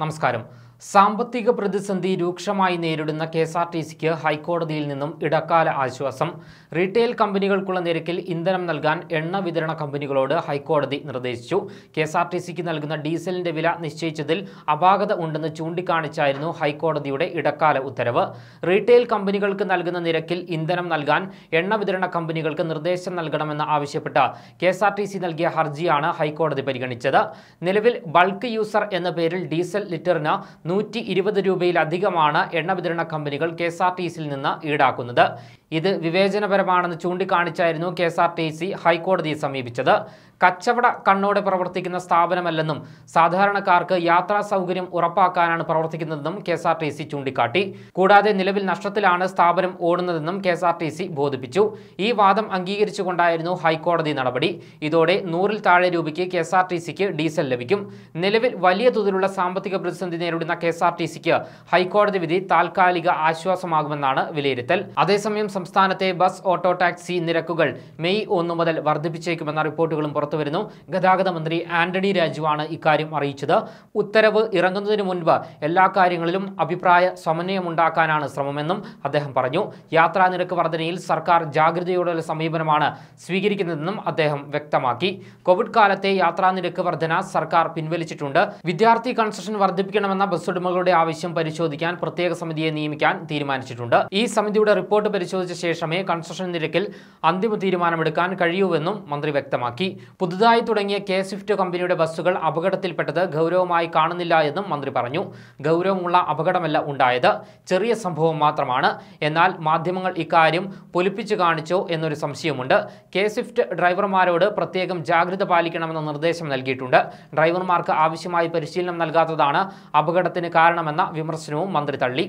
നമസ്കാരം. സാമ്പത്തിക പ്രതിസന്ധി രൂക്ഷമായി നേരിടുന്ന കെ എസ് ആർ ടി സിക്ക് ഹൈക്കോടതിയിൽ നിന്നും ഇടക്കാല ആശ്വാസം. റീറ്റെയിൽ കമ്പനികൾക്കുള്ള നിരക്കിൽ ഇന്ധനം നൽകാൻ എണ്ണ വിതരണ കമ്പനികളോട് ഹൈക്കോടതി നിർദ്ദേശിച്ചു. കെ എസ് ആർ ടി സിക്ക് നൽകുന്ന ഡീസലിന്റെ വില നിശ്ചയിച്ചതിൽ അപാകത ഉണ്ടെന്ന് ചൂണ്ടിക്കാണിച്ചായിരുന്നു ഹൈക്കോടതിയുടെ ഇടക്കാല ഉത്തരവ്. റീറ്റെയിൽ കമ്പനികൾക്ക് നൽകുന്ന നിരക്കിൽ ഇന്ധനം നൽകാൻ എണ്ണ വിതരണ കമ്പനികൾക്ക് നിർദ്ദേശം നൽകണമെന്ന് ആവശ്യപ്പെട്ട് K S R T C നൽകിയ ഹർജിയാണ് ഹൈക്കോടതി പരിഗണിച്ചത്. നിലവിൽ ബൾക്ക് യൂസർ എന്ന പേരിൽ ഡീസൽ ലിറ്ററിന് നൂറ്റി ഇരുപത് രൂപയിലധികമാണ് എണ്ണ വിതരണ കമ്പനികൾ കെ എസ് ആർ ടി സിയിൽ നിന്ന് ഈടാക്കുന്നത്. ഇത് വിവേചനപരമാണെന്ന് ചൂണ്ടിക്കാണിച്ചായിരുന്നു K S R T C ഹൈക്കോടതിയെ സമീപിച്ചത്. കച്ചവട കണ്ണോടെ പ്രവർത്തിക്കുന്ന സ്ഥാപനമല്ലെന്നും സാധാരണക്കാർക്ക് യാത്രാ സൗകര്യം ഉറപ്പാക്കാനാണ് പ്രവർത്തിക്കുന്നതെന്നും K S R T C ചൂണ്ടിക്കാട്ടി. കൂടാതെ നിലവിൽ നഷ്ടത്തിലാണ് സ്ഥാപനം ഓടുന്നതെന്നും K S R T C ബോധിപ്പിച്ചു. ഈ വാദം അംഗീകരിച്ചുകൊണ്ടായിരുന്നു ഹൈക്കോടതി നടപടി. ഇതോടെ നൂറിൽ താഴെ രൂപയ്ക്ക് കെ എസ് ആർ ടി സിക്ക് ഡീസൽ ലഭിക്കും. നിലവിൽ വലിയ തോതിലുള്ള സാമ്പത്തിക പ്രതിസന്ധി നേരിടുന്ന കെ എസ് ആർ ടി സിക്ക് ഹൈക്കോടതി വിധി താൽക്കാലിക ആശ്വാസമാകുമെന്നാണ് വിലയിരുത്തൽ. അതേസമയം സംസ്ഥാനത്തെ ബസ് ഓട്ടോ ടാക്സി നിരക്കുകൾ മെയ് ഒന്ന് മുതൽ വർദ്ധിപ്പിച്ചേക്കുമെന്ന റിപ്പോർട്ടുകളും പുറത്തുവരുന്നു. ഗതാഗത മന്ത്രി ആന്റണി രാജുവാണ് ഇക്കാര്യം അറിയിച്ചത്. ഉത്തരവ് ഇറങ്ങുന്നതിന് മുൻപ് എല്ലാ കാര്യങ്ങളിലും അഭിപ്രായ സമന്വയമുണ്ടാക്കാനാണ് ശ്രമമെന്നും അദ്ദേഹം പറഞ്ഞു. യാത്രാ നിരക്ക് വർധനയിൽ സർക്കാർ ജാഗ്രതയോടുള്ള സമീപനമാണ് സ്വീകരിക്കുന്നതെന്നും അദ്ദേഹം വ്യക്തമാക്കി. കോവിഡ് കാലത്തെ യാത്രാ നിരക്ക് വർധന സർക്കാർ പിൻവലിച്ചിട്ടുണ്ട്. വിദ്യാർത്ഥി കൺസെഷൻ വർദ്ധിപ്പിക്കണമെന്ന ബസ് ഉടമകളുടെ ആവശ്യം പരിശോധിക്കാൻ പ്രത്യേക സമിതിയെ നിയമിക്കാൻ തീരുമാനിച്ചിട്ടുണ്ട്. ഈ സമിതിയുടെ റിപ്പോർട്ട് പരിശോധിച്ച ശേഷമേ കൺസ്ട്രക്ഷൻ നിരക്കിൽ അന്തിമ തീരുമാനമെടുക്കാൻ കഴിയൂവെന്നും മന്ത്രി വ്യക്തമാക്കി. പുതുതായി തുടങ്ങിയ കെ സ്വിഫ്റ്റ് കമ്പനിയുടെ ബസ്സുകൾ അപകടത്തിൽപ്പെട്ടത് ഗൗരവമായി കാണുന്നില്ല എന്നും മന്ത്രി പറഞ്ഞു. ഗൗരവമുള്ള അപകടമല്ല ഉണ്ടായത്. ചെറിയ സംഭവം മാത്രമാണ്. എന്നാൽ മാധ്യമങ്ങൾ ഇക്കാര്യം പൊലിപ്പിച്ചു കാണിച്ചോ എന്നൊരു സംശയമുണ്ട്. കെ സ്വിഫ്റ്റ് ഡ്രൈവർമാരോട് പ്രത്യേകം ജാഗ്രത പാലിക്കണമെന്ന നിർദ്ദേശം നൽകിയിട്ടുണ്ട്. ഡ്രൈവർമാർക്ക് ആവശ്യമായി പരിശീലനം നൽകാത്തതാണ് അപകടത്തിന് കാരണമെന്ന വിമർശനവും മന്ത്രി തള്ളി.